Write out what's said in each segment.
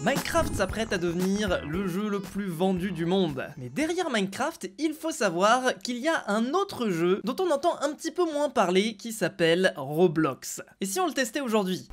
Minecraft s'apprête à devenir le jeu le plus vendu du monde. Mais derrière Minecraft, il faut savoir qu'il y a un autre jeu dont on entend un petit peu moins parler qui s'appelle Roblox. Et si on le testait aujourd'hui?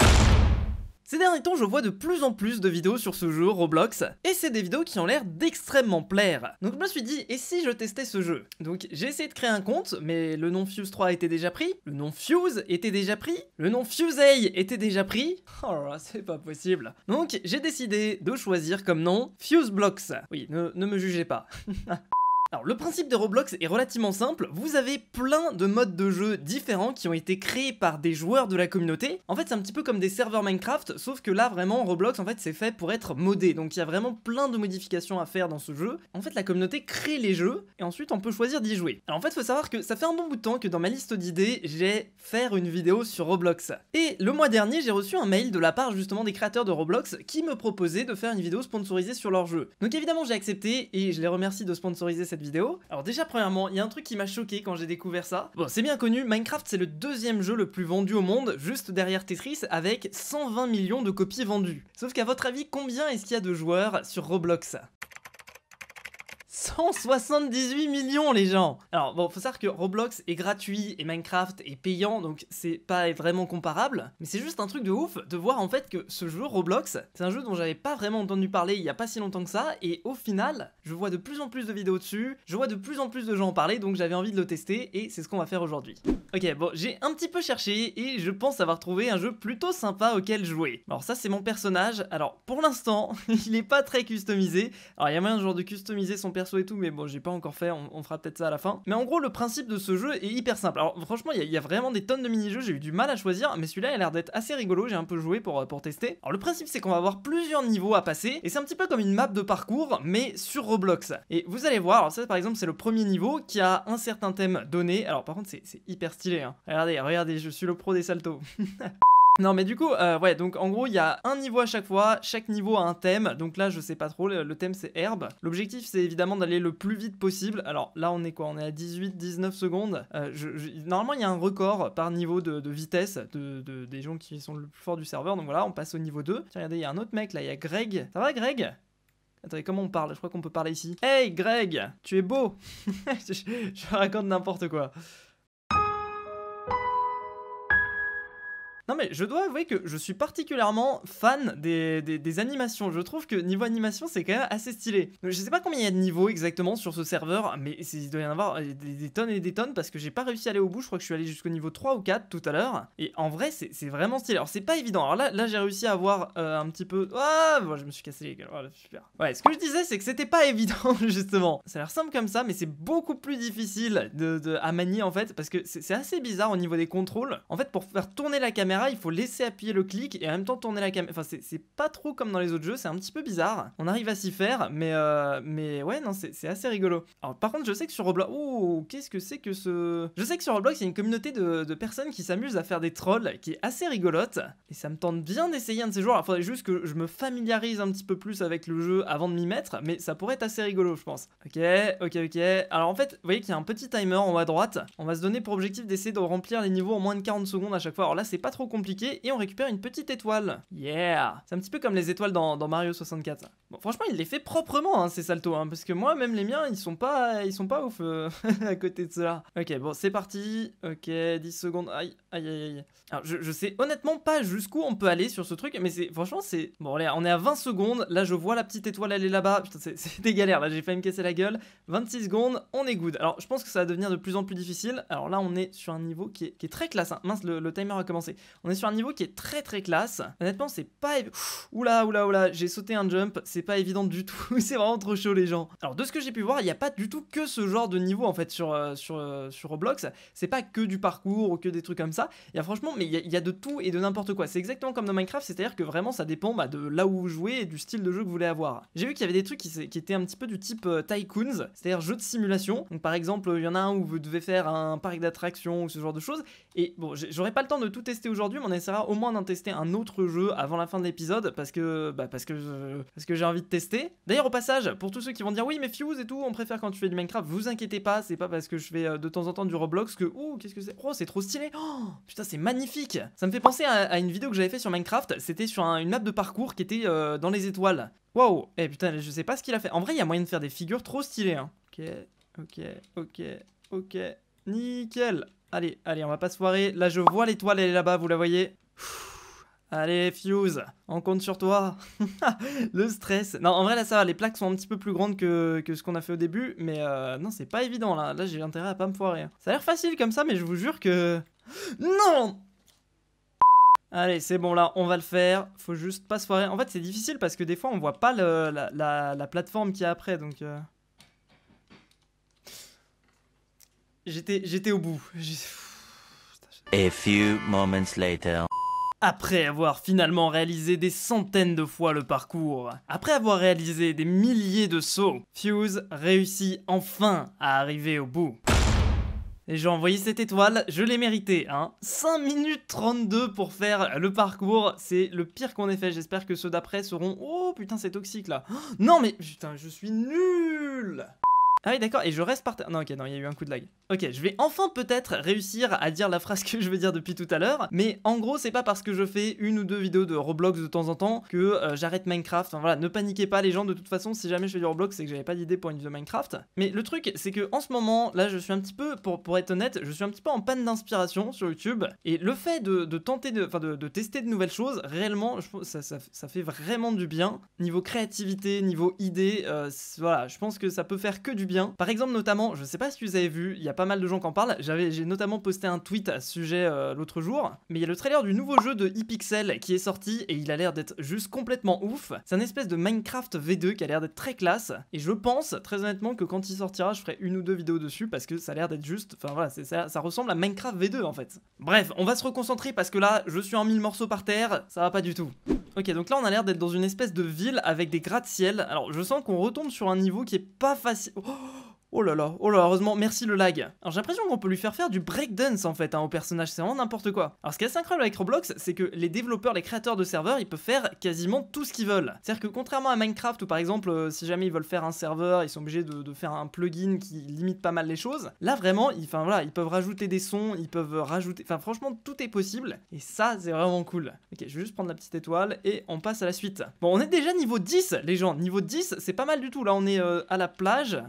Ces derniers temps, je vois de plus en plus de vidéos sur ce jeu Roblox, et c'est des vidéos qui ont l'air d'extrêmement plaire. Donc je me suis dit, et si je testais ce jeu? Donc j'ai essayé de créer un compte, mais le nom Fuse3 était déjà pris, le nom Fuse était déjà pris, le nom FuseA était déjà pris. Oh c'est pas possible. Donc j'ai décidé de choisir comme nom FuseBlocks. Oui, ne, ne me jugez pas. Alors le principe de Roblox est relativement simple, vous avez plein de modes de jeu différents qui ont été créés par des joueurs de la communauté. En fait c'est un petit peu comme des serveurs Minecraft, sauf que là vraiment Roblox en fait c'est fait pour être modé, donc il y a vraiment plein de modifications à faire dans ce jeu. En fait la communauté crée les jeux, et ensuite on peut choisir d'y jouer. Alors en fait faut savoir que ça fait un bon bout de temps que dans ma liste d'idées j'ai faire une vidéo sur Roblox. Et le mois dernier j'ai reçu un mail de la part justement des créateurs de Roblox qui me proposaient de faire une vidéo sponsorisée sur leur jeu. Donc évidemment j'ai accepté et je les remercie de sponsoriser cette vidéo. Alors déjà premièrement, il y a un truc qui m'a choqué quand j'ai découvert ça. Bon, c'est bien connu, Minecraft c'est le deuxième jeu le plus vendu au monde, juste derrière Tetris, avec 120 millions de copies vendues. Sauf qu'à votre avis, combien est-ce qu'il y a de joueurs sur Roblox? 178 millions les gens Alors bon, faut savoir que Roblox est gratuit et Minecraft est payant, donc c'est pas vraiment comparable, mais c'est juste un truc de ouf de voir en fait que ce jeu Roblox, c'est un jeu dont j'avais pas vraiment entendu parler il y a pas si longtemps que ça, et au final, je vois de plus en plus de vidéos dessus, je vois de plus en plus de gens en parler, donc j'avais envie de le tester, et c'est ce qu'on va faire aujourd'hui. Ok, bon, j'ai un petit peu cherché, et je pense avoir trouvé un jeu plutôt sympa auquel jouer. Alors ça c'est mon personnage, alors pour l'instant, il est pas très customisé, alors il y a moyen genre de customiser son et tout, mais bon, j'ai pas encore fait, on, fera peut-être ça à la fin. Mais en gros, le principe de ce jeu est hyper simple. Alors franchement, il y, a vraiment des tonnes de mini-jeux, j'ai eu du mal à choisir, mais celui-là a l'air d'être assez rigolo, j'ai un peu joué pour, pour tester. Alors le principe, c'est qu'on va avoir plusieurs niveaux à passer, et c'est un petit peu comme une map de parcours, mais sur Roblox. Et vous allez voir, alors ça par exemple, c'est le premier niveau qui a un certain thème donné. Alors par contre, c'est hyper stylé, hein. Regardez, regardez, je suis le pro des saltos. Non mais du coup, euh, ouais, donc en gros il y a un niveau à chaque fois, chaque niveau a un thème, donc là je sais pas trop, le, thème c'est herbe. L'objectif c'est évidemment d'aller le plus vite possible, alors là on est quoi, on est à 18-19 secondes. Euh, normalement il y a un record par niveau de, vitesse de, des gens qui sont le plus fort du serveur, donc voilà, on passe au niveau 2. Tiens regardez, il y a un autre mec là, il y a Greg. Ça va Greg? Attendez, comment on parle? Je crois qu'on peut parler ici. Hey Greg, tu es beau je raconte n'importe quoi. Non mais je dois avouer que je suis particulièrement fan des, des, animations. Je trouve que niveau animation c'est quand même assez stylé. Je sais pas combien il y a de niveaux exactement sur ce serveur, mais il doit y en avoir des, tonnes et des tonnes parce que j'ai pas réussi à aller au bout. Je crois que je suis allé jusqu'au niveau 3 ou 4 tout à l'heure. Et en vrai c'est vraiment stylé. Alors c'est pas évident. Alors là, là j'ai réussi à avoir euh, un petit peu... Ah bon, je me suis cassé les gueules. Super. Ouais, ce que je disais c'est que c'était pas évident justement. Ça a l'air simple comme ça mais c'est beaucoup plus difficile de, à manier en fait parce que c'est assez bizarre au niveau des contrôles. En fait pour faire tourner la caméra il faut laisser appuyer le clic et en même temps tourner la caméra. Enfin, c'est pas trop comme dans les autres jeux, c'est un petit peu bizarre. On arrive à s'y faire, mais, euh, mais ouais, non, c'est assez rigolo. Alors, par contre, je sais que sur Roblox. Oh, qu'est-ce que c'est que ce. Je sais que sur Roblox, il y a une communauté de, personnes qui s'amusent à faire des trolls qui est assez rigolote. Et ça me tente bien d'essayer un de ces jours. Il faudrait juste que je me familiarise un petit peu plus avec le jeu avant de m'y mettre, mais ça pourrait être assez rigolo, je pense. Ok, ok, ok. Alors, en fait, vous voyez qu'il y a un petit timer en haut à droite. On va se donner pour objectif d'essayer de remplir les niveaux en moins de 40 secondes à chaque fois. Alors là, c'est pas trop compliqué et on récupère une petite étoile. Yeah C'est un petit peu comme les étoiles dans, Mario 64. Bon, franchement, il les fait proprement, hein, ces saltos, hein, parce que moi, même les miens, ils sont pas, ils sont pas ouf euh, à côté de cela. Ok, bon, c'est parti. Ok, 10 secondes. Aïe, aïe, aïe, aïe. Alors, je, sais honnêtement pas jusqu'où on peut aller sur ce truc, mais c'est, franchement, c'est... Bon, allez, on est à 20 secondes. Là, je vois la petite étoile, elle est là-bas. Putain, c'est des galères. Là, j'ai failli me casser la gueule. 26 secondes, on est good. Alors, je pense que ça va devenir de plus en plus difficile. Alors là, on est sur un niveau qui est, très classe. Hein. Mince, le, le timer a commencé. On est sur un niveau qui est très très classe. Honnêtement, c'est pas... Oula, oula, oula, j'ai sauté un jump, c'est pas évident du tout. c'est vraiment trop chaud, les gens. Alors, de ce que j'ai pu voir, il n'y a pas du tout que ce genre de niveau, en fait, sur, euh, euh, sur Roblox. C'est pas que du parcours ou que des trucs comme ça. Il y a franchement, mais il y, a de tout et de n'importe quoi. C'est exactement comme dans Minecraft, c'est-à-dire que vraiment, ça dépend bah, de là où vous jouez et du style de jeu que vous voulez avoir. J'ai vu qu'il y avait des trucs qui, qui, étaient un petit peu du type euh, Tycoons, c'est-à-dire jeu de simulation. Donc, par exemple, il y en a un où vous devez faire un parc d'attractions ou ce genre de choses. Et bon, j'aurais pas le temps de tout tester aujourd'hui mais on essaiera au moins d'en tester un autre jeu avant la fin de l'épisode parce que bah, parce que parce que j'ai envie de tester. D'ailleurs au passage, pour tous ceux qui vont dire oui mais Fuse et tout, on préfère quand tu fais du Minecraft, vous inquiétez pas, c'est pas parce que je fais euh, de temps en temps du Roblox que ouh qu'est-ce que c'est? Oh c'est trop stylé oh, Putain c'est magnifique Ça me fait penser à, une vidéo que j'avais fait sur Minecraft, c'était sur une map de parcours qui était euh, dans les étoiles. Waouh Eh putain je sais pas ce qu'il a fait. En vrai il y a moyen de faire des figures trop stylées. Hein. Ok, ok, ok, ok, nickel Allez, allez, on va pas se foirer. Là, je vois l'étoile, elle est là-bas, vous la voyez? Allez, Fuse, on compte sur toi. le stress. Non, en vrai, là, ça va. Les plaques sont un petit peu plus grandes que, ce qu'on a fait au début. Mais euh, non, c'est pas évident, là. Là, j'ai intérêt à pas me foirer. Ça a l'air facile comme ça, mais je vous jure que... Non Allez, c'est bon, là, on va le faire. Faut juste pas se foirer. En fait, c'est difficile parce que des fois, on voit pas la, plateforme qui y a après, donc... Euh. J'étais, j'étais au bout. A few moments later. Après avoir finalement réalisé des centaines de fois le parcours, après avoir réalisé des milliers de sauts, Fuse réussit enfin à arriver au bout. Et j'ai envoyé cette étoile, je l'ai mérité, hein. 5 minutes 32 pour faire le parcours, c'est le pire qu'on ait fait. J'espère que ceux d'après seront... Oh putain, c'est toxique là. non mais putain, je suis nul ah oui, d'accord, et je reste par terre. Non, ok, non, il y a eu un coup de lag. Ok, je vais enfin peut-être réussir à dire la phrase que je veux dire depuis tout à l'heure, mais en gros, c'est pas parce que je fais une ou deux vidéos de Roblox de temps en temps que euh, j'arrête Minecraft. Enfin voilà, ne paniquez pas les gens, de toute façon, si jamais je fais du Roblox, c'est que j'avais pas d'idée pour une vidéo Minecraft. Mais le truc, c'est que en ce moment, là, je suis un petit peu, pour, pour être honnête, je suis un petit peu en panne d'inspiration sur YouTube, et le fait de, tenter de, enfin de, tester de nouvelles choses, réellement, ça, ça, ça, fait vraiment du bien. Niveau créativité, niveau idée, euh, voilà, je pense que ça peut faire que du bien. Par exemple, notamment, je sais pas si vous avez vu, il y a pas mal de gens qui en parlent. J'avais, j'ai notamment posté un tweet à ce sujet euh, l'autre jour. Mais il y a le trailer du nouveau jeu de ePixel qui est sorti et il a l'air d'être juste complètement ouf. C'est un espèce de Minecraft V2 qui a l'air d'être très classe. Et je pense très honnêtement que quand il sortira, je ferai une ou deux vidéos dessus parce que ça a l'air d'être juste. Enfin voilà, ça, ça ressemble à Minecraft V2 en fait. Bref, on va se reconcentrer parce que là, je suis en mille morceaux par terre, ça va pas du tout. Ok, donc là on a l'air d'être dans une espèce de ville avec des gratte-ciel. Alors je sens qu'on retombe sur un niveau qui est pas facile. Oh Oh là là, oh là, heureusement, merci le lag. Alors j'ai l'impression qu'on peut lui faire faire du breakdance en fait hein, au personnage, c'est vraiment n'importe quoi. Alors ce qui est assez incroyable avec Roblox, c'est que les développeurs, les créateurs de serveurs, ils peuvent faire quasiment tout ce qu'ils veulent. C'est-à-dire que contrairement à Minecraft où par exemple, euh, si jamais ils veulent faire un serveur, ils sont obligés de, faire un plugin qui limite pas mal les choses, là vraiment, ils, peuvent rajouter des sons, ils peuvent rajouter... Enfin franchement, tout est possible, et ça c'est vraiment cool. Ok, je vais juste prendre la petite étoile, et on passe à la suite. Bon, on est déjà niveau 10, les gens, niveau 10, c'est pas mal du tout. Là on est euh, à la plage,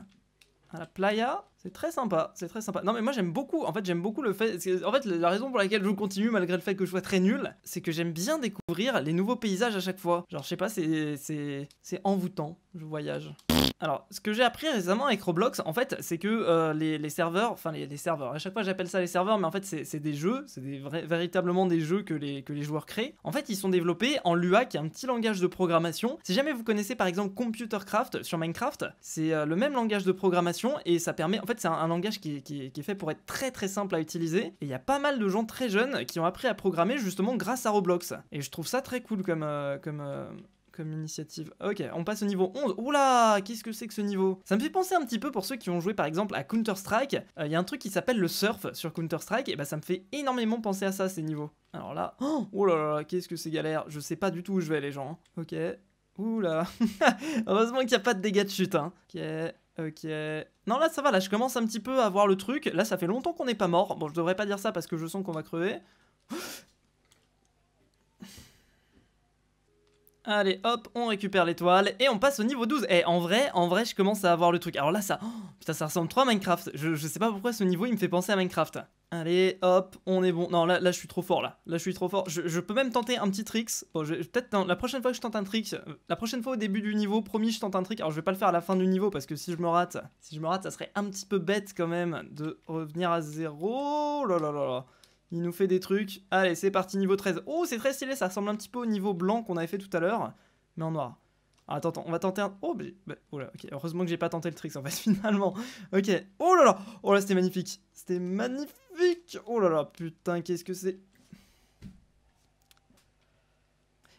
la playa. C'est très sympa, c'est très sympa. Non mais moi j'aime beaucoup, en fait j'aime beaucoup le fait... En fait la raison pour laquelle je continue malgré le fait que je sois très nul, c'est que j'aime bien découvrir les nouveaux paysages à chaque fois. Genre je sais pas, c'est envoûtant, je voyage. Alors, ce que j'ai appris récemment avec Roblox, en fait, c'est que euh, les, serveurs, enfin les, serveurs, à chaque fois j'appelle ça les serveurs, mais en fait c'est des jeux, c'est véritablement des jeux que les, que les joueurs créent. En fait, ils sont développés en Lua, qui est un petit langage de programmation. Si jamais vous connaissez par exemple Computercraft sur Minecraft, c'est euh, le même langage de programmation et ça permet, en fait, c'est un, langage qui, est fait pour être très très simple à utiliser. Et il y a pas mal de gens très jeunes qui ont appris à programmer justement grâce à Roblox. Et je trouve ça très cool comme, euh, comme, comme initiative. Ok, on passe au niveau 11. Oula, qu'est-ce que c'est que ce niveau? Ça me fait penser un petit peu pour ceux qui ont joué par exemple à Counter-Strike. Euh, il y a un truc qui s'appelle le surf sur Counter-Strike, et bah ça me fait énormément penser à ça, ces niveaux. Alors là, oh, là là, qu'est-ce que c'est galère. Je sais pas du tout où je vais les gens. Hein. Ok. Oula. Heureusement qu'il n'y a pas de dégâts de chute. Hein. Ok. Ok. Non, là, ça va. Là, je commence un petit peu à voir le truc. Là, ça fait longtemps qu'on n'est pas mort. Bon, je devrais pas dire ça parce que je sens qu'on va crever. Allez, hop, on récupère l'étoile et on passe au niveau 12. Et en vrai, en vrai, je commence à avoir le truc. Alors là, ça, oh, putain, ça ressemble trop à Minecraft. Je, sais pas pourquoi ce niveau, il me fait penser à Minecraft. Allez, hop, on est bon. Non, là, là, je suis trop fort, là. Là, je suis trop fort. Je, peux même tenter un petit trick. Bon, peut-être la prochaine fois que je tente un trick, euh, la prochaine fois au début du niveau, promis, je tente un trick. Alors, je vais pas le faire à la fin du niveau parce que si je me rate, si je me rate, ça serait un petit peu bête quand même de revenir à zéro. Oh là là là là. Il nous fait des trucs. Allez, c'est parti, niveau 13. Oh, c'est très stylé, ça ressemble un petit peu au niveau blanc qu'on avait fait tout à l'heure, mais en noir. Ah, attends, attends, on va tenter un... Oh, bah, oh là, ok, heureusement que j'ai pas tenté le trick en fait, finalement. Ok, oh là là Oh là, c'était magnifique C'était magnifique Oh là là, putain, qu'est-ce que c'est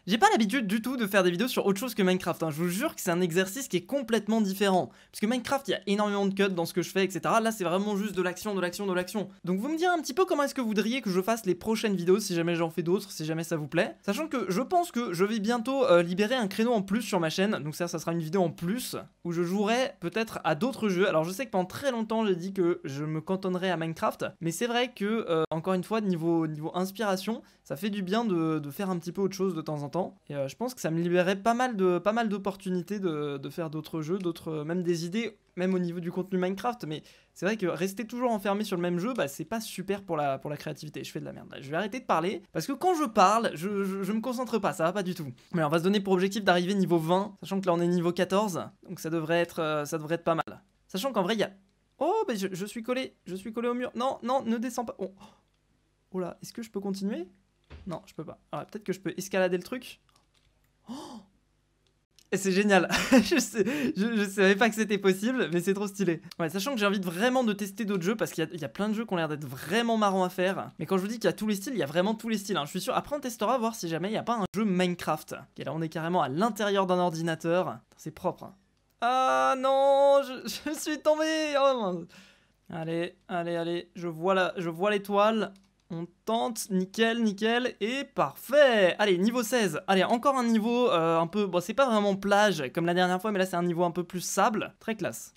J'ai pas l'habitude du tout de faire des vidéos sur autre chose que Minecraft, hein. je vous jure que c'est un exercice qui est complètement différent. Parce que Minecraft, il y a énormément de cuts dans ce que je fais, etc. Là, c'est vraiment juste de l'action, de l'action, de l'action. Donc vous me direz un petit peu comment est-ce que vous voudriez que je fasse les prochaines vidéos, si jamais j'en fais d'autres, si jamais ça vous plaît. Sachant que je pense que je vais bientôt euh, libérer un créneau en plus sur ma chaîne, donc ça, ça sera une vidéo en plus, où je jouerai peut-être à d'autres jeux. Alors je sais que pendant très longtemps, j'ai dit que je me cantonnerais à Minecraft, mais c'est vrai que, euh, encore une fois, niveau, niveau inspiration, ça fait du bien de, faire un petit peu autre chose de temps en temps. Et euh, je pense que ça me libérait pas mal de pas mal d'opportunités de, faire d'autres jeux, d'autres même des idées, même au niveau du contenu Minecraft. Mais c'est vrai que rester toujours enfermé sur le même jeu, bah, c'est pas super pour la, pour la créativité. Je fais de la merde. Je vais arrêter de parler parce que quand je parle, je, je, me concentre pas, ça va pas du tout. Mais on va se donner pour objectif d'arriver niveau 20, sachant que là on est niveau 14, donc ça devrait être, euh, ça devrait être pas mal. Sachant qu'en vrai, il y a. Oh, bah je, je, suis collé, je suis collé au mur. Non, non, ne descends pas. Oh, oh là, est-ce que je peux continuer? Non, je peux pas. Peut-être que je peux escalader le truc. Oh c'est génial. je, savais pas que c'était possible, mais c'est trop stylé. Ouais, sachant que j'ai envie vraiment de tester d'autres jeux parce qu'il y, a plein de jeux qui ont l'air d'être vraiment marrants à faire. Mais quand je vous dis qu'il y a tous les styles, il y a vraiment tous les styles. Hein. Je suis sûr. Après, on testera voir si jamais il n'y a pas un jeu Minecraft. Et là, on est carrément à l'intérieur d'un ordinateur. C'est propre. Hein. Ah non, je, suis tombé. Oh, allez, allez, allez. Je vois je vois l'étoile. On tente, nickel, nickel, et parfait Allez, niveau 16. Allez, encore un niveau euh, un peu... Bon, c'est pas vraiment plage comme la dernière fois, mais là c'est un niveau un peu plus sable. Très classe.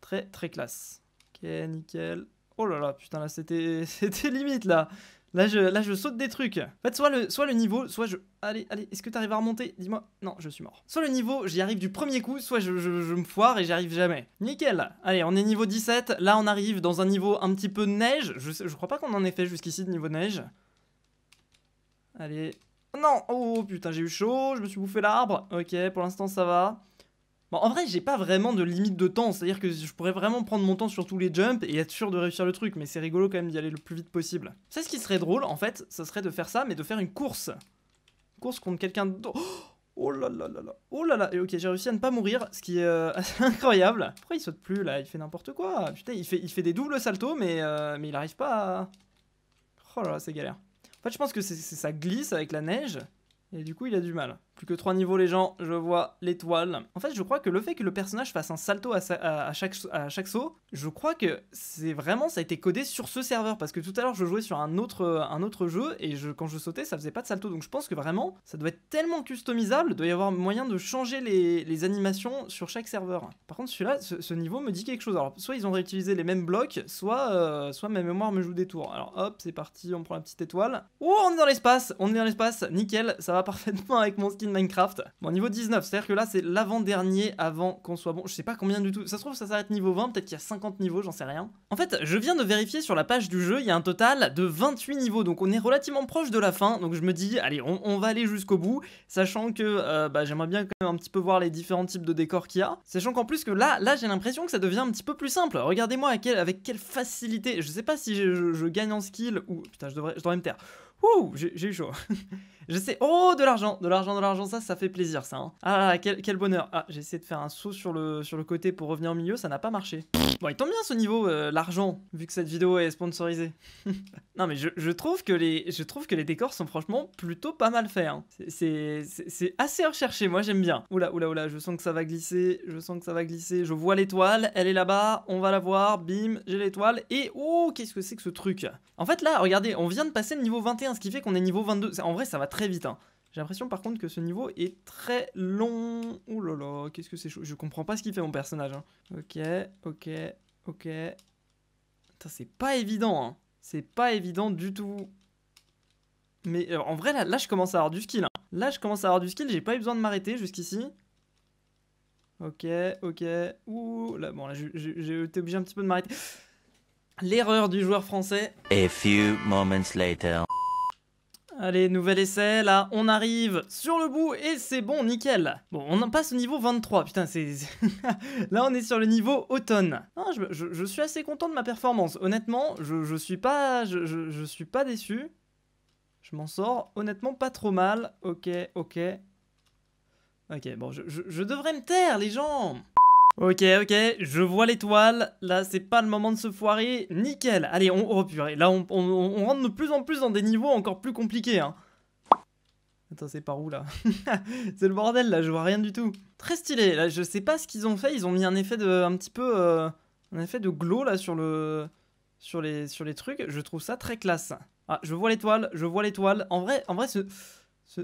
Très, très classe. Ok, nickel. Oh là là, putain, là c'était limite là. Là je, là, saute des trucs. En fait, soit le, soit le niveau, soit je... Allez, allez, est-ce que tu arrives à remonter? Dis-moi. Non, je suis mort. Soit le niveau, j'y arrive du premier coup, soit je, me foire et j'y arrive jamais. Nickel. Allez, on est niveau 17. Là, on arrive dans un niveau un petit peu neige. Je, je crois pas qu'on en ait fait jusqu'ici de niveau neige. Allez. Non Oh putain, j'ai eu chaud, je me suis bouffé l'arbre. Ok, pour l'instant, ça va. Bon, en vrai, j'ai pas vraiment de limite de temps, c'est-à-dire que je pourrais vraiment prendre mon temps sur tous les jumps et être sûr de réussir le truc, mais c'est rigolo quand même d'y aller le plus vite possible. C'est ce qui serait drôle, en fait, ça serait de faire ça, mais de faire une course. Une course contre quelqu'un d'autre. Oh là là là là. Oh là là. Et ok, j'ai réussi à ne pas mourir, ce qui est euh, incroyable. Pourquoi il saute plus là? Il fait n'importe quoi. Putain, il fait, il fait des doubles saltos, mais, euh, mais il arrive pas à. Oh là là, c'est galère. En fait, je pense que c'est ça glisse avec la neige. Et du coup, il a du mal. Plus que 3 niveaux les gens, je vois l'étoile. En fait, je crois que le fait que le personnage fasse un salto à, chaque, saut, je crois que c'est vraiment, ça a été codé sur ce serveur. Parce que tout à l'heure, je jouais sur un autre, jeu et quand je sautais, ça faisait pas de salto. Donc je pense que vraiment, ça doit être tellement customisable, il doit y avoir moyen de changer les, animations sur chaque serveur. Par contre, celui-là, ce, niveau me dit quelque chose. Alors, soit ils ont réutilisé les mêmes blocs, soit, euh, soit ma mémoire me joue des tours. Alors hop, c'est parti, on prend la petite étoile. Oh, on est dans l'espace, on est dans l'espace, nickel, ça va parfaitement avec mon skin Minecraft. Bon, niveau 19, c'est-à-dire que là, c'est l'avant-dernier avant qu'on soit bon. Je sais pas combien du tout. Ça se trouve, ça s'arrête niveau 20, peut-être qu'il y a 50 niveaux, j'en sais rien. En fait, je viens de vérifier sur la page du jeu, il y a un total de 28 niveaux, donc on est relativement proche de la fin. Donc je me dis, allez, on, va aller jusqu'au bout, sachant que euh, bah, j'aimerais bien quand même un petit peu voir les différents types de décors qu'il y a. Sachant qu'en plus que là, là j'ai l'impression que ça devient un petit peu plus simple. Regardez-moi avec, quelle facilité. Je sais pas si je, gagne en skill ou... Putain, je devrais, je devrais me taire. Ouh, j'ai eu chaud. je sais. Oh, de l'argent, de l'argent, de l'argent, ça, ça fait plaisir, ça. Hein. Ah, quel, quel, bonheur. Ah, j'ai essayé de faire un saut sur le, sur le côté pour revenir au milieu, ça n'a pas marché. Bon, il tombe bien ce niveau, euh, l'argent, vu que cette vidéo est sponsorisée. non, mais je, je, trouve que les, je trouve que les décors sont franchement plutôt pas mal faits. Hein. C'est assez recherché, moi j'aime bien. Oula, oula, oula, je sens que ça va glisser, je sens que ça va glisser. Je vois l'étoile, elle est là-bas, on va la voir, bim, j'ai l'étoile. Et oh, qu'est-ce que c'est que ce truc? En fait, là, regardez, on vient de passer le niveau 21, ce qui fait qu'on est niveau 22. En vrai, ça va très vite. Hein. J'ai l'impression par contre que ce niveau est très long. Ouh là là, qu'est-ce que c'est chaud. Je comprends pas ce qu'il fait mon personnage. Hein. Ok, ok, ok. c'est pas évident. Hein. C'est pas évident du tout. Mais euh, en vrai, là, là, je commence à avoir du skill. Hein. Là, je commence à avoir du skill. J'ai pas eu besoin de m'arrêter jusqu'ici. Ok, ok. Ouh, là, bon, là, j'ai été obligé un petit peu de m'arrêter. L'erreur du joueur français. A few moments later. Allez, nouvel essai, là, on arrive sur le bout et c'est bon, nickel. Bon, on en passe au niveau 23, putain, c'est... là, on est sur le niveau automne. je, suis assez content de ma performance, honnêtement, je, suis pas... Je, suis pas déçu. Je m'en sors honnêtement pas trop mal. Ok, ok. Ok, bon, je devrais me taire, les gens Ok, ok, je vois l'étoile. Là, c'est pas le moment de se foirer. Nickel. Allez, on... Oh purée. Là, on, rentre de plus en plus dans des niveaux encore plus compliqués. Hein. Attends, c'est par où là? C'est le bordel là, je vois rien du tout. Très stylé, là je sais pas ce qu'ils ont fait, ils ont mis un effet de. un petit peu. euh, un effet de glow là sur le. Sur les, sur les trucs, je trouve ça très classe. Ah, je vois l'étoile, je vois l'étoile. En vrai, en vrai, ce.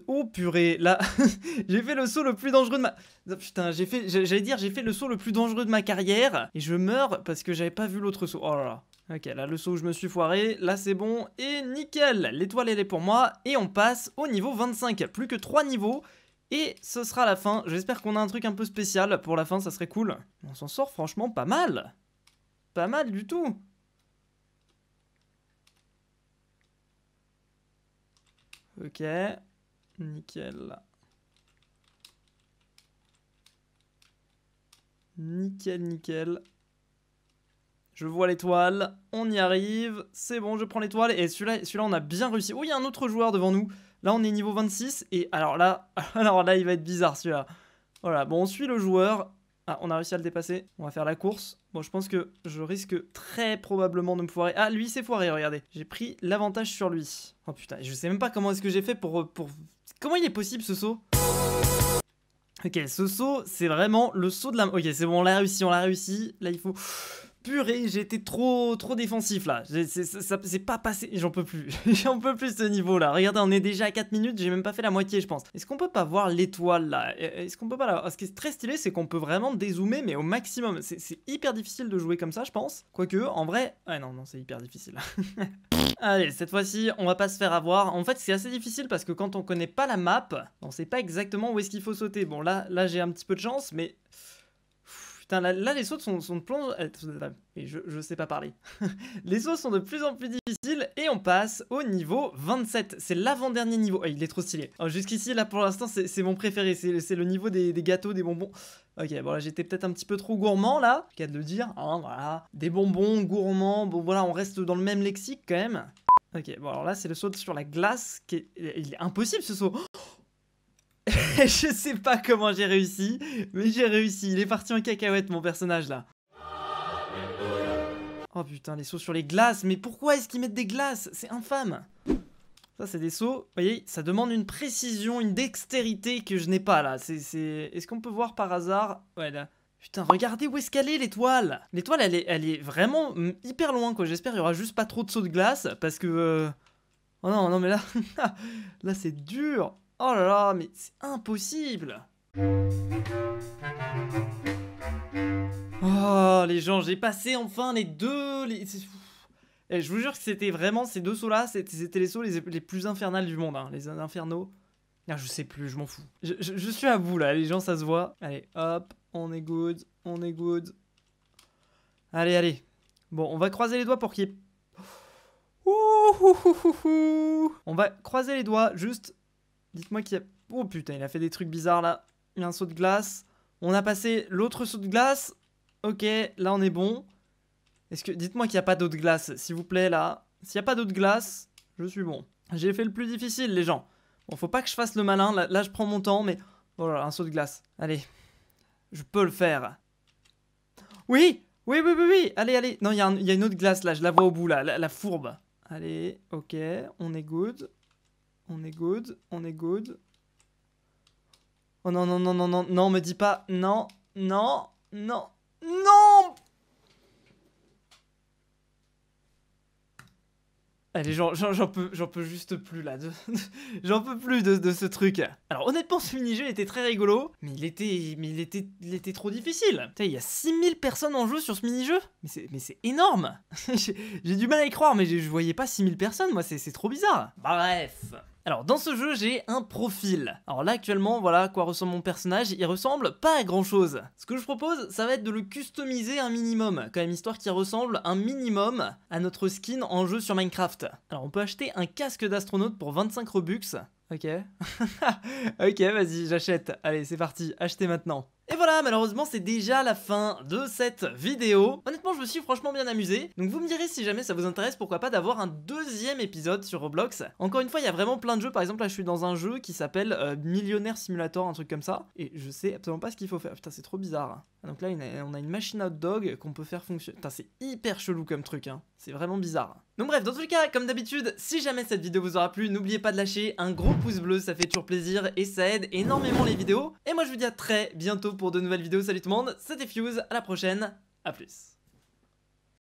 Oh purée, là, j'ai fait le saut le plus dangereux de ma. Putain, j'ai fait, j'allais dire, j'ai fait le saut le plus dangereux de ma carrière et je meurs parce que j'avais pas vu l'autre saut. Oh là là. Ok, là le saut où je me suis foiré, là c'est bon et nickel. L'étoile elle est pour moi et on passe au niveau 25. Plus que 3 niveaux et ce sera la fin. J'espère qu'on a un truc un peu spécial pour la fin, ça serait cool. On s'en sort franchement pas mal. Pas mal du tout. Ok, nickel. Nickel, nickel. Je vois l'étoile, on y arrive, c'est bon, je prends l'étoile, et celui-là, on a bien réussi. Oh, il y a un autre joueur devant nous. Là, on est niveau 26, et alors là, alors là, il va être bizarre celui-là. Voilà, bon, on suit le joueur. Ah, on a réussi à le dépasser. On va faire la course. Bon, je pense que je risque très probablement de me foirer. Ah, lui, s'est foiré, regardez. J'ai pris l'avantage sur lui. Oh putain, je sais même pas comment est-ce que j'ai fait pour... Comment il est possible ce saut? Ok, ce saut, c'est vraiment le saut de la... Ok, c'est bon, on l'a réussi, on l'a réussi. Là, il faut... Purée, été trop trop défensif là. C'est pas passé. J'en peux plus. J'en peux plus ce niveau là. Regardez, on est déjà à 4 minutes. J'ai même pas fait la moitié, je pense. Est-ce qu'on peut pas voir l'étoile là? Est-ce qu'on peut pas la. Ce qui est très stylé, c'est qu'on peut vraiment dézoomer, mais au maximum. C'est c'est hyper difficile de jouer comme ça, je pense. Quoique, en vrai. Ah non, non, c'est hyper difficile. Allez, cette fois-ci, on va pas se faire avoir. En fait, c'est assez difficile parce que quand on connaît pas la map, on sait pas exactement où est-ce qu'il faut sauter. Bon, là, là j'ai un petit peu de chance, mais. Putain, là, là, les sauts sont, de en... Et je, je sais pas parler. les sauts sont de plus en plus difficiles et on passe au niveau 27. C'est l'avant-dernier niveau. Ah, il est trop stylé. Jusqu'ici, là, pour l'instant, c'est mon préféré. C'est le niveau des, gâteaux, des bonbons. Ok, bon là j'étais peut-être un petit peu trop gourmand là, cas de le dire, hein, voilà. Des bonbons, gourmands, bon voilà, on reste dans le même lexique quand même. Ok, bon alors là c'est le saut sur la glace qui est... Il est impossible ce saut Je sais pas comment j'ai réussi, mais j'ai réussi. Il est parti en cacahuète mon personnage là. Oh putain, les sauts sur les glaces, mais pourquoi est-ce qu'ils mettent des glaces? C'est infâme ça, c'est des sauts. Vous voyez, ça demande une précision, une dextérité que je n'ai pas là. C'est, c'est... Est-ce qu'on peut voir par hasard? Ouais, là. Putain, regardez où est-ce qu'elle est l'étoile L'étoile, elle est, elle est vraiment mm, hyper loin, quoi. J'espère qu'il y aura juste pas trop de sauts de glace, parce que... euh, Oh non, non, mais là... là, c'est dur Oh là là, mais c'est impossible Oh, les gens, j'ai passé enfin les deux... Eh, je vous jure que c'était vraiment ces deux sauts-là, c'était les sauts les, plus infernales du monde, hein, les infernaux. Ah, je sais plus, je m'en fous. Je, suis à bout là, les gens, ça se voit. Allez, hop, on est good, on est good. Allez, allez. Bon, on va croiser les doigts pour qu'il y ait... On va croiser les doigts, juste... Dites-moi qu'il y a... Oh putain, il a fait des trucs bizarres là. Il y a un saut de glace. On a passé l'autre saut de glace. Ok, là on est bon. Est-ce que dites-moi qu'il n'y a pas d'eau de glace, s'il vous plaît là. S'il n'y a pas d'eau de glace, je suis bon. J'ai fait le plus difficile, les gens. Bon, faut pas que je fasse le malin. Là, je prends mon temps, mais voilà, un saut de glace. Allez, je peux le faire. Oui, oui, oui, oui, oui. Allez, allez. Non, il y, a une autre glace là. Je la vois au bout là, la fourbe. Allez, ok, on est good. On est good, on est good. Oh non, non, non, non, non, non, me dis pas. Non, non, non, non Allez, j'en peux, j'en peux juste plus là. J'en peux plus de, ce truc. Alors honnêtement, ce mini-jeu était très rigolo, mais il était, il était, il était trop difficile. Il y a 6000 personnes en jeu sur ce mini-jeu. Mais c'est, énorme. J'ai du mal à y croire, mais je voyais pas 6000 personnes, moi, c'est trop bizarre. Bref. Alors dans ce jeu j'ai un profil. Alors là actuellement voilà à quoi ressemble mon personnage, il ressemble pas à grand chose. Ce que je propose ça va être de le customiser un minimum, quand même histoire qu'il ressemble un minimum à notre skin en jeu sur Minecraft. Alors on peut acheter un casque d'astronaute pour 25 robux. Ok. ok vas-y j'achète. Allez c'est parti, achetez maintenant. Et voilà, malheureusement c'est déjà la fin de cette vidéo. Honnêtement, je me suis franchement bien amusé. Donc vous me direz si jamais ça vous intéresse, pourquoi pas d'avoir un deuxième épisode sur Roblox. Encore une fois, il y a vraiment plein de jeux. Par exemple, là je suis dans un jeu qui s'appelle euh, Millionnaire Simulator, un truc comme ça. Et je sais absolument pas ce qu'il faut faire. Putain, c'est trop bizarre. Donc là, on a une machine hot dog qu'on peut faire fonctionner. Putain, c'est hyper chelou comme truc, hein. C'est vraiment bizarre. Donc bref, dans tous les cas, comme d'habitude, si jamais cette vidéo vous aura plu, n'oubliez pas de lâcher un gros pouce bleu, ça fait toujours plaisir et ça aide énormément les vidéos. Et moi je vous dis à très bientôt pour de nouvelles vidéos. Salut tout le monde, c'était Fuse, à la prochaine, à plus.